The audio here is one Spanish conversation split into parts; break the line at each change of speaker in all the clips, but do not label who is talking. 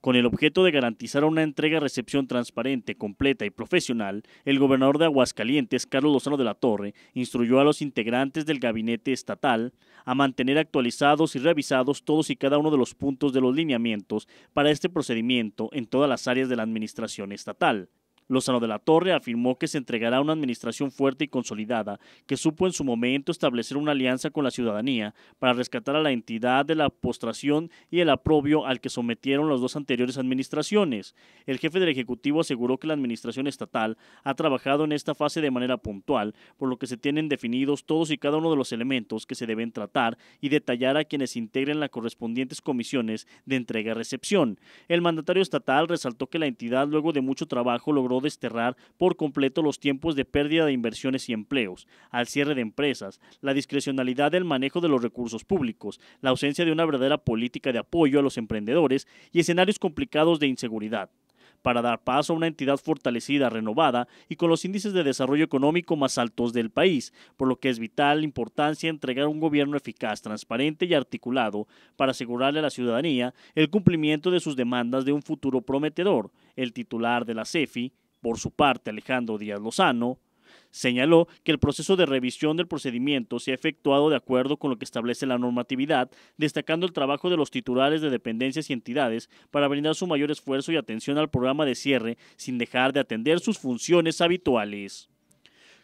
Con el objeto de garantizar una entrega-recepción transparente, completa y profesional, el gobernador de Aguascalientes, Carlos Lozano de la Torre, instruyó a los integrantes del gabinete estatal a mantener actualizados y revisados todos y cada uno de los puntos de los lineamientos para este procedimiento en todas las áreas de la administración estatal. Lozano de la Torre afirmó que se entregará una administración fuerte y consolidada que supo en su momento establecer una alianza con la ciudadanía para rescatar a la entidad de la postración y el aprobio al que sometieron las dos anteriores administraciones. El jefe del Ejecutivo aseguró que la administración estatal ha trabajado en esta fase de manera puntual, por lo que se tienen definidos todos y cada uno de los elementos que se deben tratar y detallar a quienes integren las correspondientes comisiones de entrega-recepción. El mandatario estatal resaltó que la entidad, luego de mucho trabajo, logró desterrar por completo los tiempos de pérdida de inversiones y empleos, al cierre de empresas, la discrecionalidad del manejo de los recursos públicos, la ausencia de una verdadera política de apoyo a los emprendedores y escenarios complicados de inseguridad para dar paso a una entidad fortalecida, renovada y con los índices de desarrollo económico más altos del país, por lo que es vital la importancia entregar un gobierno eficaz, transparente y articulado para asegurarle a la ciudadanía el cumplimiento de sus demandas de un futuro prometedor. El titular de la CEFI, por su parte, Alejandro Díaz Lozano, señaló que el proceso de revisión del procedimiento se ha efectuado de acuerdo con lo que establece la normatividad, destacando el trabajo de los titulares de dependencias y entidades para brindar su mayor esfuerzo y atención al programa de cierre sin dejar de atender sus funciones habituales.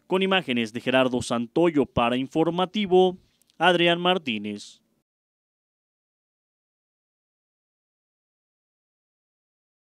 Con imágenes de Gerardo Santoyo para Informativo, Adrián Martínez.